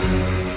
Bye.